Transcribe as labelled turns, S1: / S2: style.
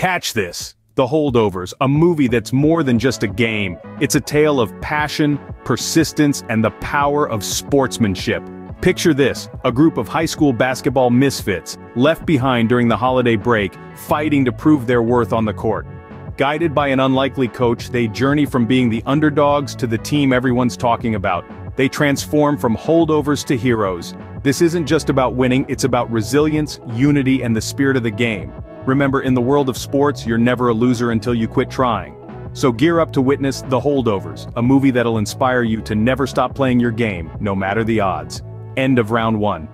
S1: Catch this! The Holdovers, a movie that's more than just a game. It's a tale of passion, persistence, and the power of sportsmanship. Picture this, a group of high school basketball misfits, left behind during the holiday break, fighting to prove their worth on the court. Guided by an unlikely coach, they journey from being the underdogs to the team everyone's talking about. They transform from holdovers to heroes. This isn't just about winning, it's about resilience, unity, and the spirit of the game. Remember, in the world of sports, you're never a loser until you quit trying. So gear up to witness The Holdovers, a movie that'll inspire you to never stop playing your game, no matter the odds. End of round one.